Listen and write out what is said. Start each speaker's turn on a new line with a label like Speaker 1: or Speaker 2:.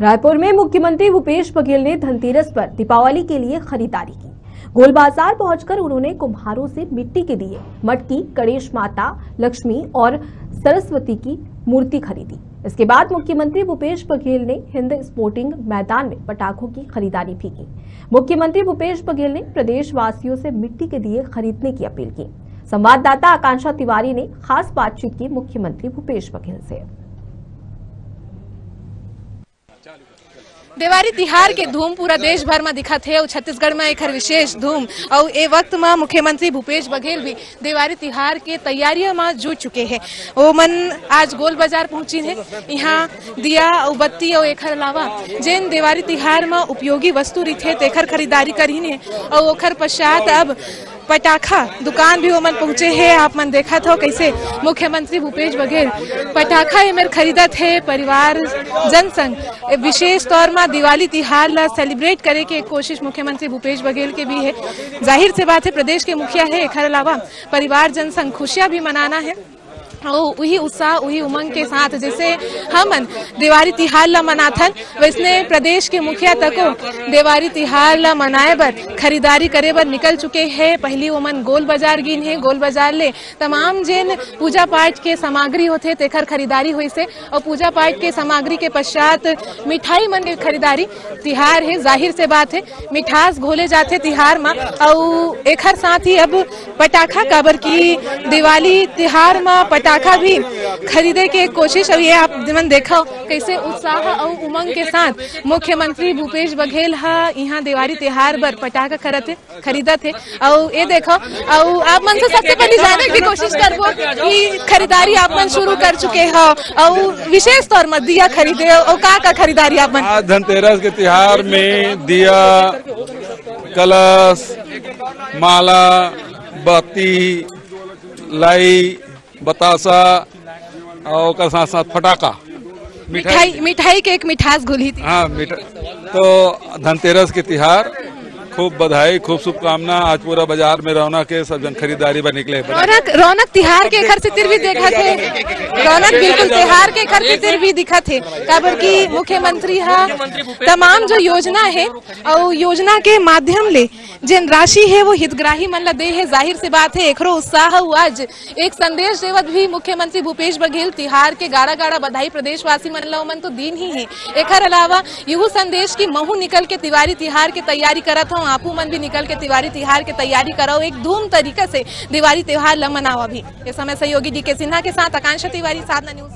Speaker 1: रायपुर में मुख्यमंत्री भूपेश बघेल ने धनतेरस पर दीपावली के लिए खरीदारी की। गोल बाज़ार पहुंचकर उन्होंने कुम्हारों से मिट्टी के दिए मटकी गणेश माता, लक्ष्मी और सरस्वती की मूर्ति खरीदी। इसके बाद मुख्यमंत्री भूपेश बघेल ने हिंद स्पोर्टिंग मैदान में पटाखों की खरीदारी भी की। मुख्यमंत्री भूपेश बघेल ने प्रदेशवासियों से मिट्टी के दिए खरीदने की अपील की। संवाददाता आकांक्षा तिवारी ने खास बातचीत की मुख्यमंत्री भूपेश बघेल से।
Speaker 2: देवारी तिहार के धूम पूरा देश भर में दिखत है और छत्तीसगढ़ में एक विशेष धूम। और ए वक्त में मुख्यमंत्री भूपेश बघेल भी देवारी तिहार के तैयारियों में जुट चुके हैं। वो मन आज गोल बाज़ार पहुँची है। यहाँ दिया और बत्ती और एक अलावा जिन देवारी तिहार में उपयोगी वस्तु पटाखा दुकान भी ओमन पहुँचे है। आप मन देखा था कैसे मुख्यमंत्री भूपेश बघेल पटाखा एमर खरीदा थे परिवार, जनसंघ। विशेष तौर में दिवाली तिहार ला सेलिब्रेट करे के कोशिश मुख्यमंत्री भूपेश बघेल के भी है। ज़ाहिर से बात है, प्रदेश के मुखिया है। एक अलावा परिवार, जनसंघ खुशियाँ भी मनाना है। और वही उत्साह, वही उमंग के साथ जैसे हम दिवाली तिहार ला मनाथन, वैसने प्रदेश के मुखिया तको दिवाली तिहार ला मनाए बर, खरीदारी करे बर निकल चुके हैं। पहली उमन गोल बाज़ार गिन है, गोल बाज़ार ले। तमाम जिन पूजा पाठ के सामग्री होते तेखर खरीदारी हुई से। और पूजा पाठ के सामग्री के पश्चात मिठाई मन के खरीदारी तिहार है, ज़ाहिर से बात है, मिठास घोले जाते तिहार में। और एक साथ ही अब पटाखा काबर की दिवाली तिहार में पटाखा पटाखा भी खरीदे के कोशिश, और ये आप मन देखो कैसे उत्साह और उमंग के साथ मुख्यमंत्री भूपेश बघेल हा यहाँ दिवाली त्योहार बर पटाखा खरत, खरीदत है। और ये देखो, और आप मन से सबसे पहले जाने की कोशिश करबो कि खरीदारी आप मन शुरू कर चुके हो, और विशेष तौर में दिया खरीदे और का का खरीदारी आप मन
Speaker 3: धनतेरस के त्योहार में दिया कलश, माला, बत्ती, लाई बतासा और साथ साथ फटाका।
Speaker 2: मिठाई। मिठाई के एक मिठास घुली थी।
Speaker 3: हाँ तो धनतेरस के तिहार। खूब बधाई, खूब शुभकामना। आज पूरा बाज़ार में रौनक है सब जन खरीदारी पर निकले।
Speaker 2: रौनक रौनक तिहार के घर से भी देखा थे। रौनक बिल्कुल तिहार के घर से भी दिखा थे। काबर की मुख्यमंत्री हा, तमाम जो योजना है और योजना के माध्यम ले जिन राशि है, वो हितग्राही मन दे है। ज़ाहिर सी बात है, एकरो उत्साह आज। एक संदेश देवत भी मुख्यमंत्री भूपेश बघेल तिहार के गाड़ा गाड़ा बधाई प्रदेशवासी मन ला मन तो दिन ही है। एक अलावा यू संदेश की महू निकल के तिवारी तिहार की तैयारी करत हूँ। आपू मन भी निकल के तिवारी तिहार की तैयारी करो एक धूम तरीके से दिवाली त्योहार ल मनाओ अभी। इस समय सहयोगी डी के सिन्हा के साथ आकांक्षा तिवारी, साधना न्यूज़